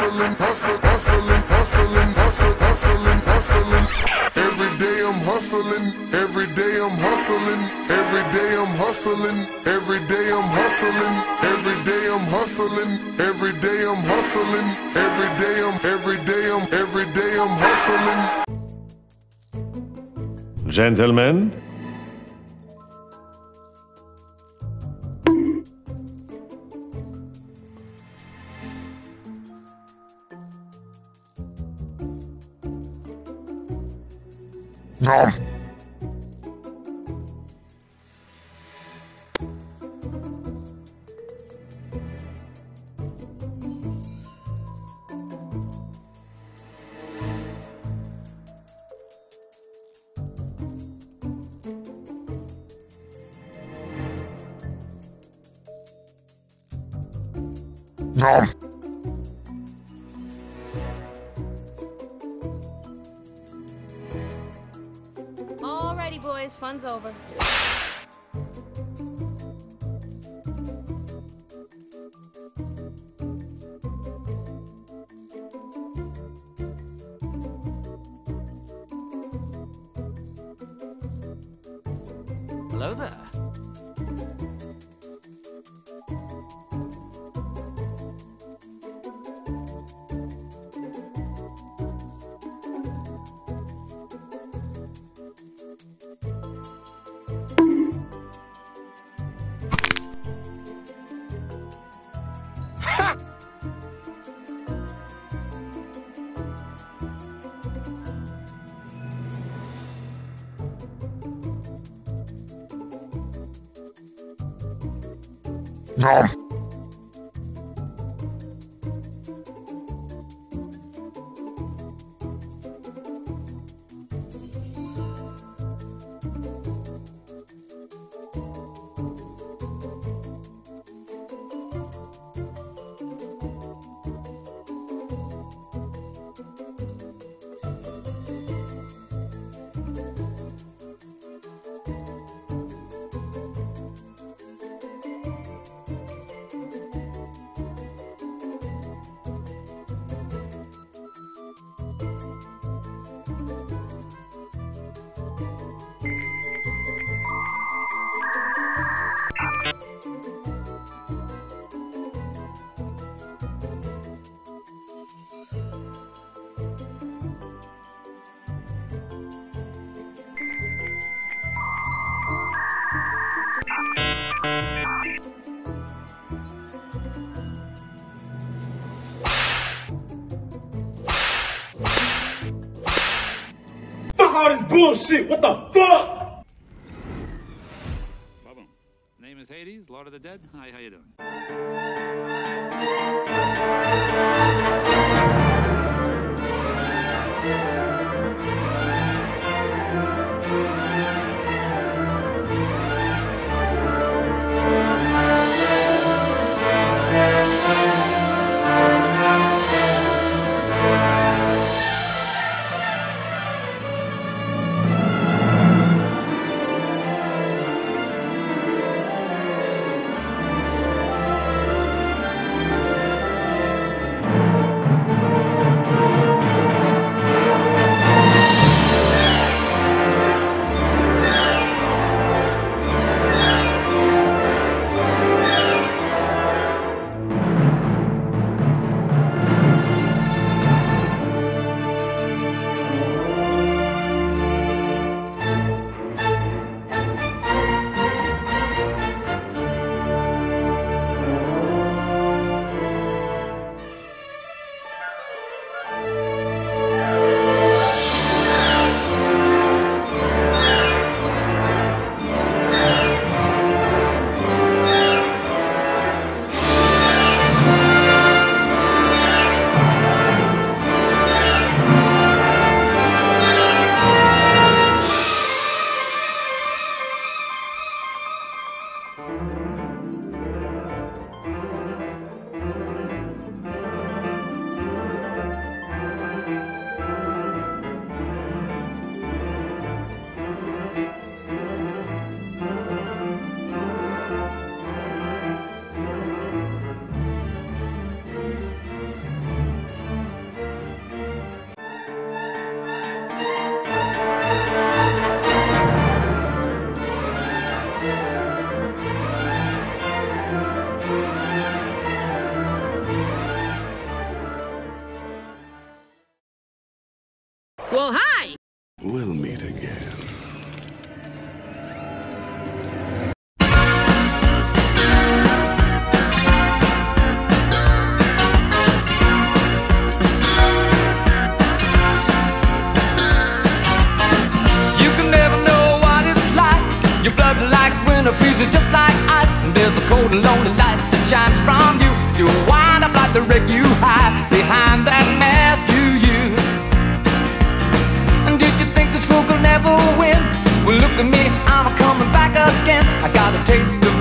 hustling, hustling, hustling, hustling, hustling, hustling, hustling. Every day I'm hustling, every day I'm hustling, every day I'm hustling, every day I'm hustling, every day I'm hustling, every day I'm hustling, every day I'm, every day I'm, every day I'm hustling. Gentlemen, ngon ngon fun's over. Nom. all this bullshit. What the fuck? Problem. Name is Hades, Lord of the Dead. Hi, how you doing?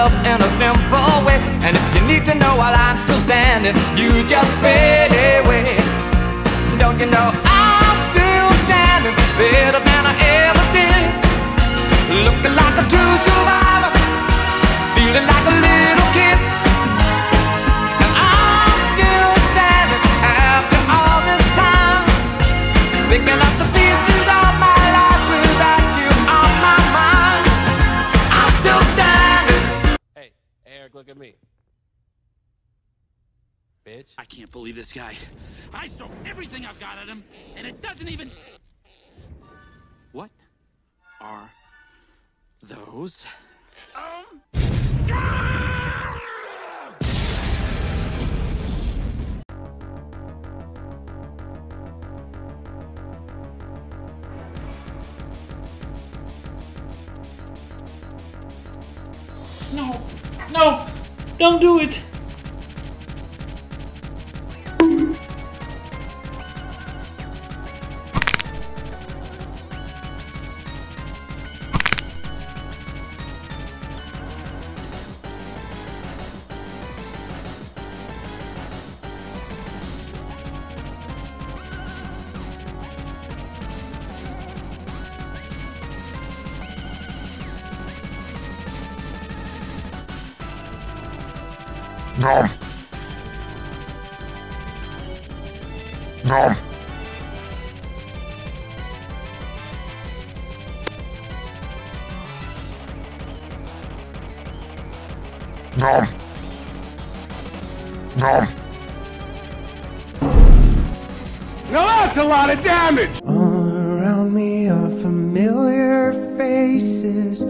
Love in a simple way. And if you need to know while I'm still standing, you just fade away. Don't you know I'm still standing better than I ever did? Looking like a true survivor, feeling like a little kid. And I'm still standing after all this time, picking Bitch. I can't believe this guy. I throw everything I've got at him, and it doesn't even. What are those? Um. No, no, don't do it. Nom. Nom. Nom. Nom. Now that's a lot of damage. All around me are familiar faces.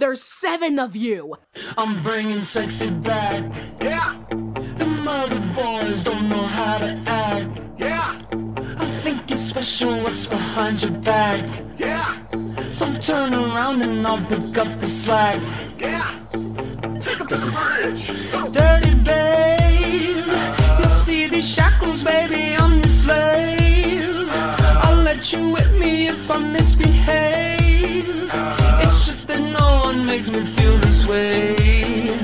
There's seven of you. I'm bringing sexy back. Yeah. The mother boys don't know how to act. Yeah. I think it's special what's behind your back. Yeah. So turn around and I'll pick up the slack. Yeah. Take up the bridge. Dirty babe. You see these shackles, baby, I'm your slave. I'll let you whip me if I misbehave. One makes me feel this way.